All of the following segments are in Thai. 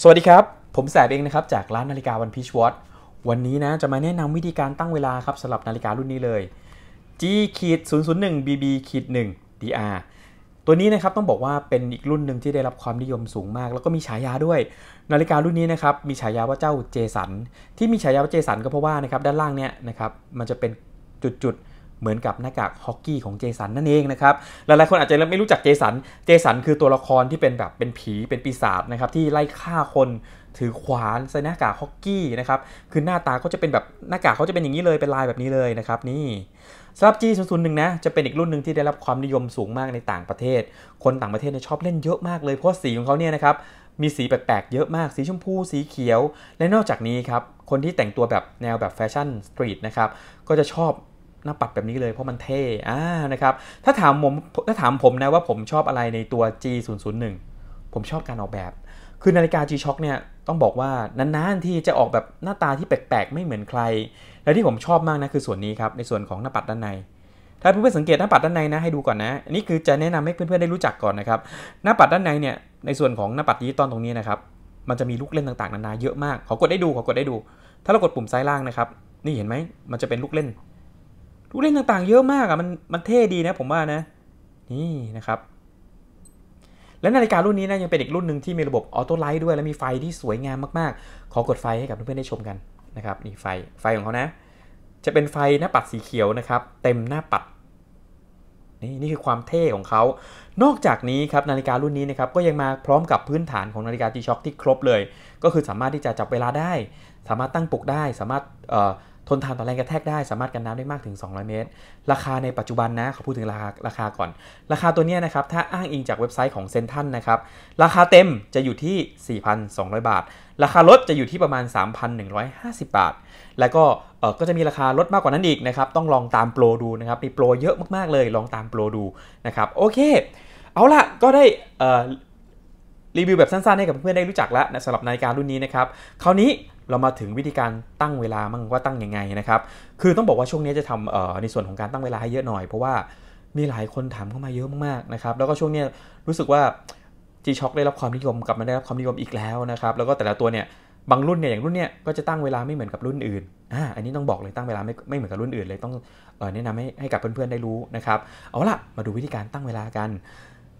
สวัสดีครับ ผมแสบเองนะครับ จากร้านนาฬิกาวันพีชวอตวันนี้นะ จะมาแนะนำวิธีการตั้งเวลาครับสำหรับนาฬิการุ่นนี้เลย G ขีด001 BB ขีด1 DR ตัวนี้นะครับต้องบอกว่าเป็นอีกรุ่นหนึ่งที่ได้รับความนิยมสูงมาก แล้วก็มีฉายาด้วย นาฬิการุ่นนี้นะครับมีฉายาว่าเจ้าเจสันที่มีฉายาว่าเจสันก็เพราะว่านะครับด้านล่างเนี่ยนะครับมันจะเป็นจุดๆ เหมือนกับหน้ากากฮอกกี้ของเจสันนั่นเองนะครับหลายๆคนอาจจะไม่รู้จักเจสันเจสันคือตัวละครที่เป็นแบบเป็นผีเป็นปีศาจนะครับที่ไล่ฆ่าคนถือขวานใส่หน้ากากฮอกกี้นะครับคือหน้าตาเขาจะเป็นแบบหน้ากากเขาจะเป็นอย่างนี้เลยเป็นลายแบบนี้เลยนะครับนี่สำหรับ G001 นะจะเป็นอีกรุ่นหนึ่งที่ได้รับความนิยมสูงมากในต่างประเทศ คนต่างประเทศเนี่ยชอบเล่นเยอะมากเลยเพราะสีของเขาเนี่ยนะครับมีสีแปลกๆเยอะมาก สีชมพูสีเขียว และนอกจากนี้ครับ คนที่แต่งตัวแบบแนวแบบแฟชั่นสตรีทนะครับ ก็จะชอบ หน้าปัดแบบนี้เลยเพราะมันเท่อ่านะครับถ้าถามผมถ้าถามผมนะว่าผมชอบอะไรในตัว G001 ผมชอบการออกแบบ คือนาฬิกา G-Shock เนี่ยต้องบอกว่านานๆที่จะออกแบบหน้าตาที่แปลกๆ ไม่เหมือนใคร และที่ผมชอบมากนะคือส่วนนี้ครับในส่วนของหน้าปัดด้านในถ้าเพื่อนๆสังเกตหน้าปัดด้านในนะให้ดูก่อนนะอันนี้คือจะแนะนำให้เพื่อนๆได้รู้จักก่อนนะครับหน้าปัดด้านในเนี่ยในส่วนของหน้าปัดดิจิตอลตรงนี้นะครับมันจะมีลูกเล่นต่างๆนานาเยอะมากขอกดได้ดูขอกดได้ดู ถ้าเรากดปุ่มซ้ายล่างนะครับนี่เห็นไหมมันจะเป็นลูกเล่น ลูกเล่นต่างๆ เยอะมากอะมันมันเท่ดีนะผมว่านะ นี่นะครับ และนาฬิการุ่นนี้นะยังเป็นอีกรุ่นหนึ่งที่มีระบบออโต้ไลท์ด้วยและมีไฟที่สวยงามมากๆ ขอกดไฟให้กับเพื่อนๆได้ชมกันนะครับนี่ไฟไฟของเขานะ จะเป็นไฟหน้าปัดสีเขียวนะครับ เต็มหน้าปัดนี่นี่คือความเท่ของเขา นอกจากนี้ครับนาฬิการุ่นนี้นะครับก็ยังมาพร้อมกับพื้นฐานของนาฬิกา G-Shock ที่ครบเลย ก็คือสามารถที่จะจับเวลาได้ สามารถตั้งปลุกได้ สามารถ ทนทานต่อแรงกระแทกได้สามารถกันน้ำได้มากถึง 200 เมตร ราคาในปัจจุบันนะเขาพูดถึงราคาราคาก่อน ราคาตัวนี้นะครับถ้าอ้างอิงจากเว็บไซต์ของเซนทันนะครับราคาเต็มจะอยู่ที่ 4,200 บาท ราคาลดจะอยู่ที่ประมาณ 3,150 บาท แล้วก็เออก็จะมีราคาลดมากกว่านั้นอีกนะครับต้องลองตามโปรดูนะครับมีโปรเยอะมากๆเลยลองตามโปรดูนะครับโอเค เอาละก็ได้ รีวิวแบบสั้นๆให้กับเพื่อนๆได้รู้จักแล้วนะสำหรับนาฬิการุ่นนี้นะครับคราวนี้เรามาถึงวิธีการตั้งเวลามั่งว่าตั้งยังไงนะครับคือต้องบอกว่าช่วงนี้จะทำในส่วนของการตั้งเวลาให้เยอะหน่อยเพราะว่ามีหลายคนถามเข้ามาเยอะมากๆนะครับแล้วก็ช่วงนี้รู้สึกว่า G-Shock ได้รับความนิยมกลับมาได้รับความนิยมอีกแล้วนะครับแล้วก็แต่ละตัวเนี่ยบางรุ่นเนี่ยอย่างรุ่นเนี่ยก็จะตั้งเวลาไม่เหมือนกับรุ่นอื่นอ่าอันนี้ต้องบอกเลยตั้งเวลาไม่ไม่เหมือนกับรุ่นอื่นเลยต้องเออแนะนำให้ให้กับเพื่อนๆได้รู้นะครับเอาล่ะมาดูวิธีการตั้งเวลากัน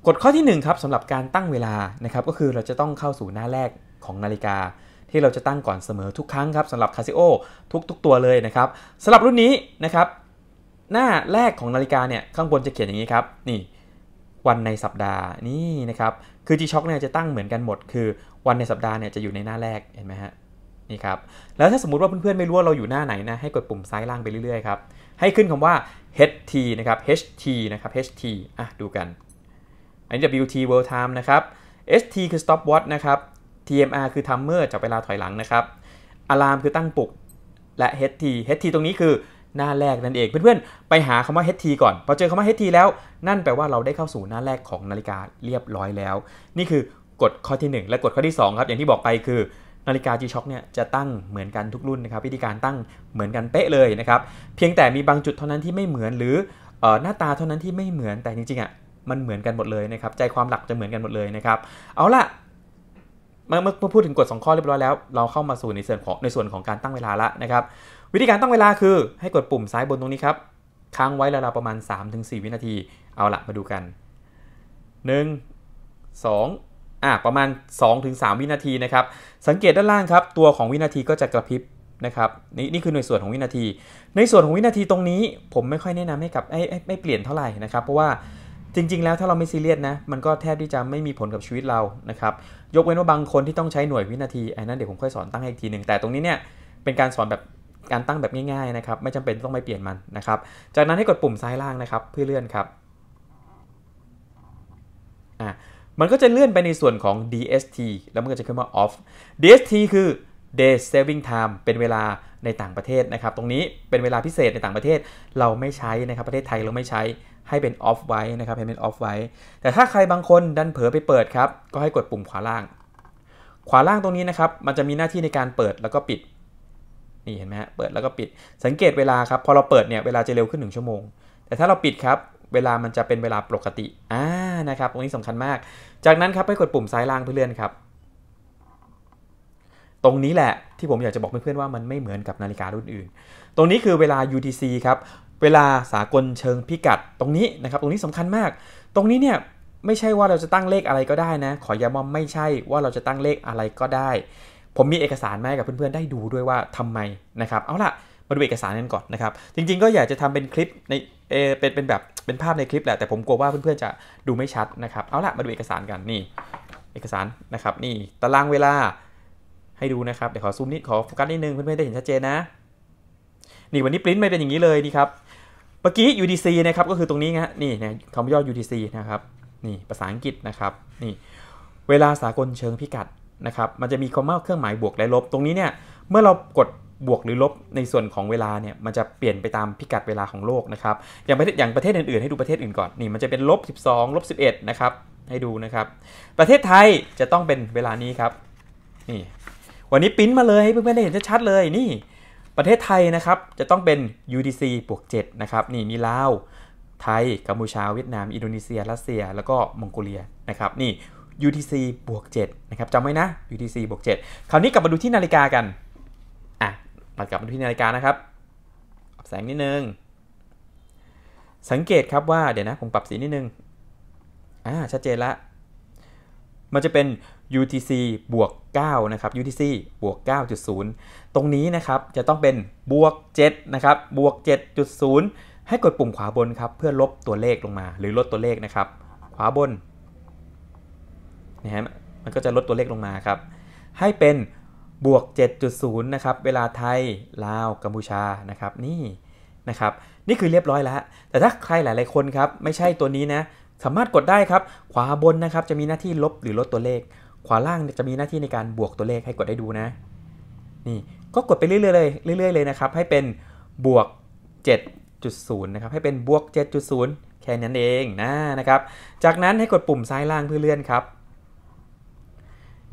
กฎข้อที่ 1 ครับสำหรับการตั้งเวลานะครับก็คือเราจะต้องเข้าสู่หน้าแรกของนาฬิกา ที่เราจะตั้งก่อนเสมอทุกครั้งครับสำหรับ Casio ทุกๆตัวเลยนะครับสำหรับรุ่นนี้นะครับหน้าแรกของนาฬิกาเนี่ยข้างบนจะเขียนอย่างนี้ครับนี่วันในสัปดาห์นี่นะครับคือ G-Shock เนี่ยจะตั้งเหมือนกันหมด คือวันในสัปดาห์เนี่ยจะอยู่ในหน้าแรกเห็นไหมฮะนี่ครับแล้วถ้าสมมติว่าเพื่อนๆไม่รู้ว่าเราอยู่หน้าไหนนะให้กดปุ่มซ้ายล่างไปเรื่อยๆครับให้ขึ้นคำว่า HT นะครับ HT นะครับ HT อะดูกัน อันนี้ WT World Time นะครับ ST คือ Stop Watch นะครับ TMR คือ timer จับเวลาถอยหลังนะครับ alarm คือตั้งปลุก และ HT HT ตรงนี้คือหน้าแรกนั่นเองเพื่อนๆ ไปหาคำว่า HT ก่อนพอเจอคำว่า HT แล้วนั่นแปลว่าเราได้เข้าสู่หน้าแรกของนาฬิกาเรียบร้อยแล้ว นี่คือกฎข้อที่ 1 และกฎข้อที่ 2 ครับ อย่างที่บอกไปคือนาฬิกา G-Shock เนี่ยจะตั้งเหมือนกันทุกรุ่นนะครับวิธีการตั้งเหมือนกันเป๊ะเลยนะครับเพียงแต่มีบางจุดเท่านั้นที่ไม่เหมือนหรือหน้าตาเท่านั้นที่ไม่เหมือนแต่จริงๆอะ มันเหมือนกันหมดเลยนะครับใจความหลักจะเหมือนกันหมดเลยนะครับเอาล่ะเมื่อเมื่อพูดถึงกฎ2ข้อเรียบร้อยแล้ว เราเข้ามาสู่ในส่วนของในส่วนของการตั้งเวลาละนะครับ วิธีการตั้งเวลาคือให้กดปุ่มซ้ายบนตรงนี้ครับค้างไว้ราวๆประมาณ 3-4 วินาที เอาละมาดูกัน 1 2อะประมาณ 2-3 วินาทีนะครับ สังเกตด้านล่างครับ ตัวของวินาทีก็จะกระพริบนะครับนี่นี่คือในส่วนของวินาที ในส่วนของวินาทีตรงนี้ ผมไม่ค่อยแนะนำให้กับให้ไม่เปลี่ยนเท่าไหร่นะครับ เพราะว่า จริง ๆ แล้วถ้าเราไม่ซีเรียสนะ มันก็แทบที่จะไม่มีผลกับชีวิตเรานะครับ ยกเว้นว่าบางคนที่ต้องใช้หน่วยวินาทีไอ้นั้นเดี๋ยวผมค่อยสอนตั้งให้อีกทีหนึ่งแต่ตรงนี้เนี่ยเป็นการสอนแบบการตั้งแบบง่ายๆนะครับไม่จำเป็นต้องไปเปลี่ยนมันนะครับ จากนั้นให้กดปุ่มซ้ายล่างนะครับเพื่อเลื่อนครับอะมันก็จะเลื่อนไปในส่วนของ DST แล้วมันก็จะขึ้นว่า off DST คือ day saving time เป็นเวลาในต่างประเทศนะครับ ตรงนี้เป็นเวลาพิเศษในต่างประเทศเราไม่ใช้นะครับประเทศไทยเราไม่ใช้ให้เป็น off ไว้นะครับให้เป็น off ไว้ แต่ถ้าใครบางคนดันเผลอไปเปิดครับ ก็ให้กดปุ่มขวาล่าง ขวาล่างตรงนี้นะครับ มันจะมีหน้าที่ในการเปิดแล้วก็ปิด นี่เห็นไหมฮะ เปิดแล้วก็ปิด สังเกตเวลาครับ พอเราเปิดเนี่ย เวลาจะเร็วขึ้น 1 ชั่วโมง แต่ถ้าเราปิดครับ เวลามันจะเป็นเวลาปกติ อ่า นะครับ ตรงนี้สำคัญมาก จากนั้นครับให้กดปุ่มซ้ายล่างเพื่อเลื่อนครับ ตรงนี้แหละที่ผมอยากจะบอกเพื่อนๆว่ามันไม่เหมือนกับนาฬิการุ่นอื่น ตรงนี้คือเวลา UTC ครับ เวลาสากลเชิงพิกัดตรงนี้นะครับ ตรงนี้สำคัญมาก ตรงนี้เนี่ยไม่ใช่ว่าเราจะตั้งเลขอะไรก็ได้นะ ขอย้ำว่าไม่ใช่ว่าเราจะตั้งเลขอะไรก็ได้ ผมมีเอกสารมาให้กับเพื่อนๆได้ดูด้วยว่าทำไมนะครับ เอาล่ะมาดูเอกสารกันก่อนนะครับ จริงๆ ก็อยากจะทำเป็นคลิปในเอเป็นเป็นแบบเป็นภาพในคลิปแหละ แต่ผมกลัวว่าเพื่อนๆจะดูไม่ชัดนะครับ เอาล่ะมาดูเอกสารกันนี่ เอกสารนะครับนี่ตารางเวลา ให้ดูนะครับ เดี๋ยวขอซูมนิดขอโฟกัสนิดนึงเพื่อนๆได้เห็นชัดเจนนะ นี่วันนี้ปริ้นไม่เป็นอย่างนี้เลยนี่ครับ เมื่อกี้ UTC นะครับก็คือตรงนี้นะนี่นะคำย่อ UTC นะครับ นี่ภาษาอังกฤษนะครับ นี่ เวลาสากลเชิงพิกัดนะครับ มันจะมีคำว่าเครื่องหมายบวกและลบ ตรงนี้เนี่ย เมื่อเรากดบวกหรือลบในส่วนของเวลาเนี่ยมันจะเปลี่ยนไปตามพิกัดเวลาของโลกนะครับอย่างประเทศอย่างประเทศอื่นๆให้ดูประเทศอื่นก่อนนี่มันจะเป็นลบ12ลบ11นะครับให้ดูนะครับ ประเทศไทยจะต้องเป็นเวลานี้ครับนี่ วันนี้ปิ้นมาเลยให้เพื่อนๆได้เห็นชัดๆเลยนี่ ประเทศไทยนะครับจะต้องเป็น UTC บวก7นะครับนี่มีลาวไทยกัมพูชาเวียดนาม อินโดนีเซียรัสเซีย แล้วก็มองโกเลียนะครับนี่ UTC บวก7นะครับจำไว้นะ UTC บวก7คราวนี้กลับมาดูที่นาฬิกากันอะมากลับมาดูที่นาฬิกานะครับปรับแสงนิดนึง สังเกตครับว่าเดี๋ยวนะผมปรับสีนิดนึงอ่าชัดเจนละมันจะเป็น UTC บวก9นะครับ UTC บวก 9.0 ตรงนี้นะครับจะต้องเป็นบวก7นะครับบวก 7.0 ให้กดปุ่มขวาบนครับเพื่อลบตัวเลขลงมา หรือลดตัวเลขนะครับ ขวาบนนะฮะมันก็จะลดตัวเลขลงมาครับ ให้เป็นบวก 7.0 นะครับ เวลาไทย ลาว กัมพูชา นะครับ นี่ นะครับ นี่คือเรียบร้อยแล้ว แต่ถ้าใครหลาย ๆ คนครับ ไม่ใช่ตัวนี้นะ สามารถกดได้ครับ ขวาบนนะครับ จะมีหน้าที่ลบหรือลดตัวเลข ขวาล่างจะมีหน้าที่ในการบวกตัวเลขให้กดได้ดูนะ นี่ก็กดไปเรื่อยๆเลยเรื่อยๆเลยนะครับ ให้เป็นบวก 7.0 นะครับ ให้เป็นบวก 7.0 แค่นั้นเองนะนะครับ จากนั้นให้กดปุ่มซ้ายล่างเพื่อเลื่อนครับ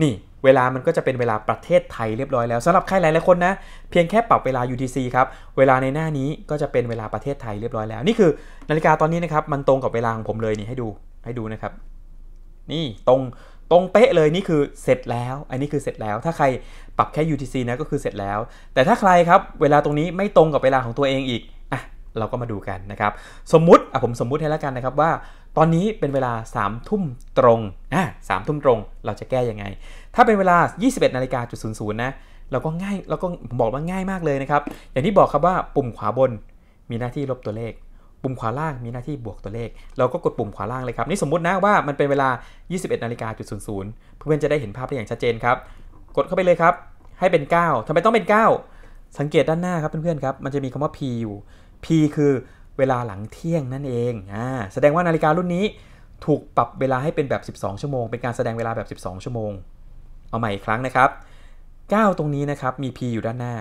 นี่เวลามันก็จะเป็นเวลาประเทศไทยเรียบร้อยแล้วสำหรับใครหลายๆคนนะเพียงแค่ปรับเวลา UTC ครับเวลาในหน้านี้ก็จะเป็นเวลาประเทศไทยเรียบร้อยแล้ว นี่คือนาฬิกาตอนนี้นะครับมันตรงกับเวลาของผมเลยนี่ให้ดูให้ดูนะครับ นี่ตรง ตรงเป๊ะเลยนี่คือเสร็จแล้ว อันนี้คือเสร็จแล้ว ถ้าใครปรับแค่ UTC นะก็คือเสร็จแล้ว แต่ถ้าใครครับเวลาตรงนี้ไม่ตรงกับเวลาของตัวเองอีกอะเราก็มาดูกันนะครับสมมุติอะผมสมมุติให้แล้วกันนะครับว่า ตอนนี้เป็นเวลา3ามทุ่มตรงอะสามทุ่มตรงเราจะแก้ยังไง ถ้าเป็นเวลา 21นาฬิกาจุดศูนย์ศูนย์นะเราก็ง่ายเราก็ผมบอกว่าง่ายมากเลยนะครับอย่างที่บอกครับว่าปุ่มขวาบนมีหน้าที่ลบตัวเลข ปุ่มขวาล่างมีหน้าที่บวกตัวเลข เราก็กดปุ่มขวาล่างเลยครับ นี่สมมุตินะว่ามันเป็นเวลา 21นาฬิกาจุดศูนย์ศูนย์เพื่อนๆจะได้เห็นภาพได้อย่างชัดเจนครับ กดเข้าไปเลยครับ ให้เป็น 9ทำไมต้องเป็น 9 สังเกตด้านหน้าครับเพื่อนๆครับ มันจะมีคำว่า P อยู่ P คือเวลาหลังเที่ยงนั่นเอง อ่า แสดงว่านาฬิการุ่นนี้ถูกปรับเวลาให้เป็นแบบ 12 ชั่วโมง เป็นการแสดงเวลาแบบ 12 ชั่วโมง เอาใหม่อีกครั้งนะครับ 9 ตรงนี้นะครับ มี P อยู่ด้านหน้า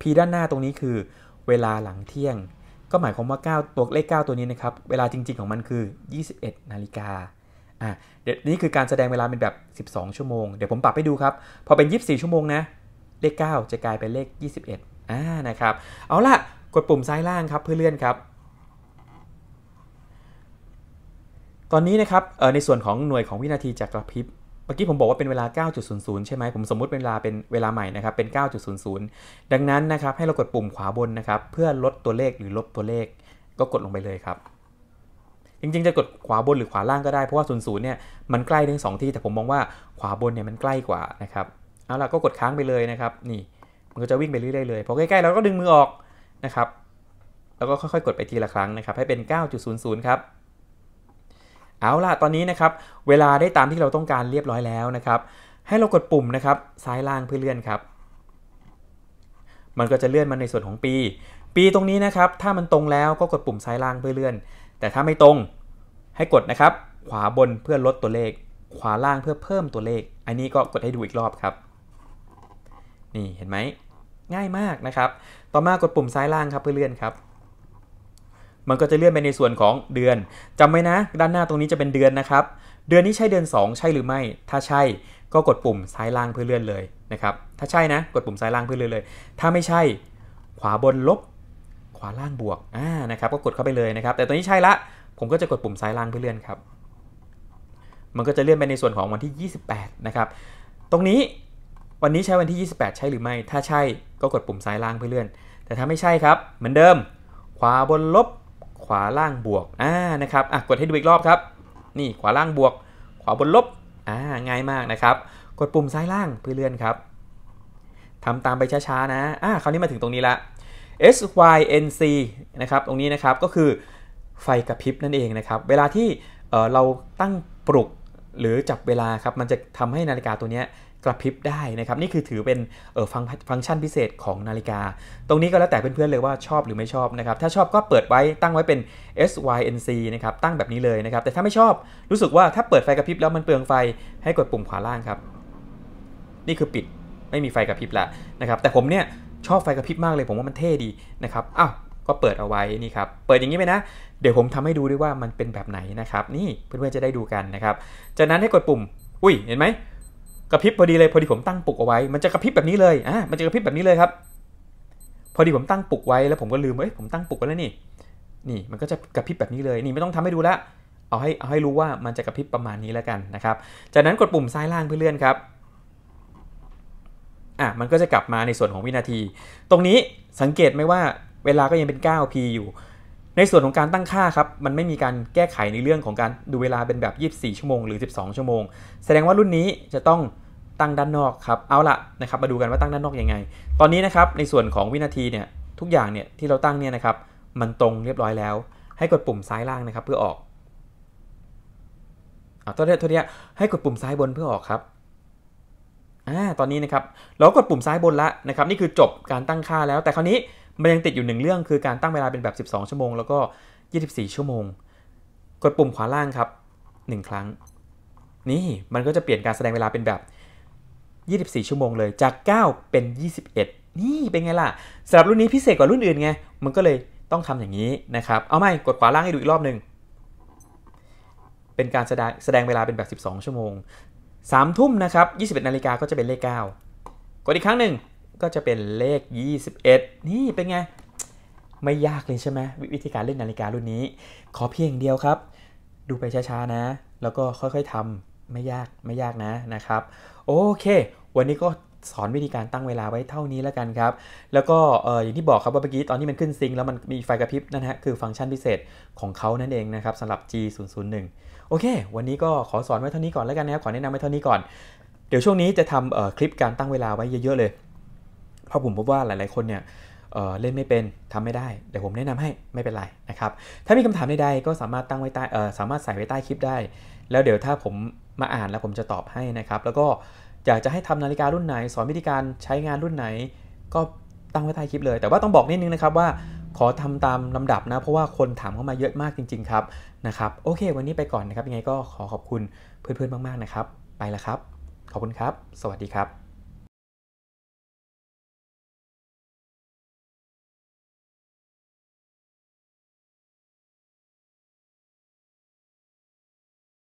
P ด้านหน้าตรงนี้คือเวลาหลังเที่ยง ก็หมายความว่า 9 ตัวเลข 9 ตัวนี้นะครับ เวลาจริง ๆ ของมันคือ 21 นาฬิกาอ่าเดี๋ยวนี่คือการแสดงเวลาเป็นแบบ 12 ชั่วโมง เดี๋ยวผมปรับให้ดูครับ พอเป็น 24 ชั่วโมงนะ เลข 9 จะกลายเป็นเลข 21อ่านะครับ เอาล่ะ กดปุ่มซ้ายล่างครับเพื่อเลื่อนครับ ตอนนี้นะครับในส่วนของหน่วยของวินาทีจากกระพริบ เมื่อกี้ผมบอกว่าเป็นเวลา 9.00 ใช่ไหมผมสมมุติเป็นเวลาเป็นเวลาใหม่นะครับ เป็น 9.00 ดังนั้นนะครับ ให้เรากดปุ่มขวาบนนะครับ เพื่อลดตัวเลขหรือลบตัวเลข ก็กดลงไปเลยครับ จริงๆ จะกดขวาบนหรือขวาล่างก็ได้ เพราะว่า 00 เนี่ย มันใกล้ทั้งสองที่ แต่ผมมองว่าขวาบนเนี่ยมันใกล้กว่านะครับ เอาล่ะก็กดค้างไปเลยนะครับ นี่ มันก็จะวิ่งไปเรื่อยๆเลย พอใกล้ๆเราก็ดึงมือออกนะครับ แล้วก็ค่อยๆ กดไปทีละครั้งนะครับ ให้เป็น 9.00 ครับ เอาล่ะตอนนี้นะครับเวลาได้ตามที่เราต้องการเรียบร้อยแล้วนะครับ ให้เรากดปุ่มนะครับซ้ายล่างเพื่อเลื่อนครับ มันก็จะเลื่อนมาในส่วนของปี ปีตรงนี้นะครับ ถ้ามันตรงแล้วก็กดปุ่มซ้ายล่างเพื่อเลื่อน แต่ถ้าไม่ตรงให้กดนะครับ ขวาบนเพื่อลดตัวเลข ขวาล่างเพื่อเพิ่มตัวเลข อันนี้ก็กดให้ดูอีกรอบครับ นี่เห็นไหมง่ายมากนะครับ ต่อมากดปุ่มซ้ายล่างครับเพื่อเลื่อนครับ มันก็จะเลื่อนไปในส่วนของเดือนจำไว้นะ ด้านหน้าตรงนี้จะเป็นเดือนนะครับ เดือนนี้ใช่เดือน 2 ใช่หรือไม่ ถ้าใช่ก็กดปุ่มซ้ายล่างเพื่อเลื่อนเลยนะครับ ถ้าใช่นะ กดปุ่มซ้ายล่างเพื่อเลื่อนเลย ถ้าไม่ใช่ ขวาบนลบ ขวาล่างบวก อ่า นะครับ ก็กดเข้าไปเลยนะครับ แต่ตัวนี้ใช่ละ ผมก็จะกดปุ่มซ้ายล่างเพื่อเลื่อนครับ มันก็จะเลื่อนไปในส่วนของวันที่ 28 นะครับ ตรงนี้วันนี้ใช้วันที่ 28 ใช่หรือไม่ ถ้าใช่ก็กดปุ่มซ้ายล่างเพื่อเลื่อน แต่ถ้าไม่ใช่ครับ เหมือนเดิม ขวาบนลบ ขวาล่างบวกอ่านะครับอะกดให้ดูอีกรอบครับ นี่ขวาล่างบวก ขวาบนลบอ่าง่ายมากนะครับ กดปุ่มซ้ายล่างเพื่อเลื่อนครับทำตามไปช้าๆนะอ่าคราวนี้มาถึงตรงนี้ละ S Y N C นะครับตรงนี้นะครับก็คือไฟกระพริบนั่นเองนะครับ เวลาที่เเราตั้งปลุก หรือจับเวลาครับมันจะทำให้นาฬิกาตัวนี้กระพริบได้นะครับนี่คือถือเป็นฟังฟังก์ชันพิเศษของนาฬิกา ตรงนี้ก็แล้วแต่เพื่อนๆเลยว่าชอบหรือไม่ชอบนะครับถ้าชอบก็เปิดไว้ตั้งไว้เป็น SYNC นะครับตั้งแบบนี้เลยนะครับแต่ถ้าไม่ชอบรู้สึกว่าถ้าเปิดไฟกระพริบแล้วมันเปลืองไฟให้กดปุ่มขวาล่างครับ นี่คือปิดไม่มีไฟกระพริบล้วนะครับแต่ผมเนี่ยชอบไฟกระพริบมากเลยผมว่ามันเท่ดีนะครับอ้าว ก็เปิดเอาไว้นี่ครับ เปิดอย่างนี้ไปนะ เดี๋ยวผมทำให้ดูด้วยว่ามันเป็นแบบไหนนะครับ นี่เพื่อนๆจะได้ดูกันนะครับ จากนั้นให้กดปุ่ม อุ้ย เห็นไหมกระพริบพอดีเลย พอดีผมตั้งปลุกเอาไว้ มันจะกระพริบแบบนี้เลย อะ มันจะกระพริบแบบนี้เลยครับ พอดีผมตั้งปลุกไว้แล้วผมก็ลืมเอ้ย ผมตั้งปลุกไว้แล้วนี่ นี่ มันก็จะกระพริบแบบนี้เลย นี่ไม่ต้องทำให้ดูละ เอาให้ เอาให้รู้ว่ามันจะกระพริบประมาณนี้แล้วกันนะครับ จากนั้นกดปุ่มซ้ายล่างเพื่อเลื่อนครับอะมันก็จะกลับมาในส่วนของวินาที ตรงนี้สังเกตไหมว่า เวลาก็ยังเป็น 9p อยู่ ในส่วนของการตั้งค่าครับมันไม่มีการแก้ไขในเรื่องของการดูเวลาเป็นแบบ 24 ชั่วโมงหรือ 12 ชั่วโมง แสดงว่ารุ่นนี้จะต้องตั้งด้านนอกครับเอาละนะครับมาดูกันว่าตั้งด้านนอกยังไง ตอนนี้นะครับในส่วนของวินาทีเนี่ยทุกอย่างเนี่ยที่เราตั้งเนี่ยนะครับมันตรงเรียบร้อยแล้ว ให้กดปุ่มซ้ายล่างนะครับเพื่อออกอ่าตัวนี้ตัวนี้ให้กดปุ่มซ้ายบนเพื่อออกครับอ่าตอนนี้นะครับเรากดปุ่มซ้ายบนละนะครับนี่คือจบการตั้งค่าแล้วแต่คราวนี้ มันยังติดอยู่หนึ่งเรื่องคือการตั้งเวลาเป็นแบบ 12 ชั่วโมง แล้วก็ 24 ชั่วโมง กดปุ่มขวาล่างครับ 1 ครั้ง นี่มันก็จะเปลี่ยนการแสดงเวลาเป็นแบบ 24 ชั่วโมงเลยจาก 9 เป็น 21 นี่เป็นไงล่ะสำหรับรุ่นนี้พิเศษกว่ารุ่นอื่นไง มันก็เลยต้องทำอย่างนี้นะครับ เอาไหมกดขวาล่างให้ดูอีกรอบหนึ่งเป็นการแสดงแสดงเวลาเป็นแบบ 12 ชั่วโมง3ทุ่มนะครับ21นาฬิกาก็จะเป็นเลข 9 กดอีกครั้งหนึ่ง ก็จะเป็นเลข 21 นี่เป็นไง ไม่ยากเลยใช่ไหมวิธีการเล่นนาฬิการุ่นนี้ ขอเพียงเดียวครับ ดูไปช้าๆนะ แล้วก็ค่อยๆทำไม่ยากไม่ยากนะนะครับ โอเค วันนี้ก็สอนวิธีการตั้งเวลาไว้เท่านี้แล้วกันครับ แล้วก็อย่างที่บอกครับว่าเมื่อกี้ตอนที่มันขึ้นซิงแล้วมันมีไฟกระพริบนั่นฮะคือฟังก์ชันพิเศษของเขานั่นเองนะครับสำหรับ G001 โอเค วันนี้ก็ขอสอนไว้เท่านี้ก่อนแล้วกันนะครับ ขอแนะนำไว้เท่านี้ก่อน เดี๋ยวช่วงนี้จะทำคลิปการตั้งเวลาไว้เยอะๆเลย พราะผมพบว่าหลาย ๆ คนเนี่ยเเล่นไม่เป็นทำไม่ได้เดี๋ยวผมแนะนำให้ไม่เป็นไรนะครับ ถ้ามีคำถามใดๆก็สามารถตั้งไว้ใต้สามารถใส่ไว้ใต้คลิปได้ แล้วเดี๋ยวถ้าผมมาอ่านแล้วผมจะตอบให้นะครับ แล้วก็อยากจะให้ทำนาฬิการุ่นไหน สอนวิธีการใช้งานรุ่นไหน ก็ตั้งไว้ใต้คลิปเลย แต่ว่าต้องบอกนิดนึงนะครับว่าขอทำตามลำดับนะ เพราะว่าคนถามเข้ามาเยอะมากจริง ๆ ครับนะครับโอเค วันนี้ไปก่อนนะครับยังไงก็ขอขอบคุณเพื่อนๆมากๆนะครับ ไปแล้วครับ ขอบคุณครับ สวัสดีครับ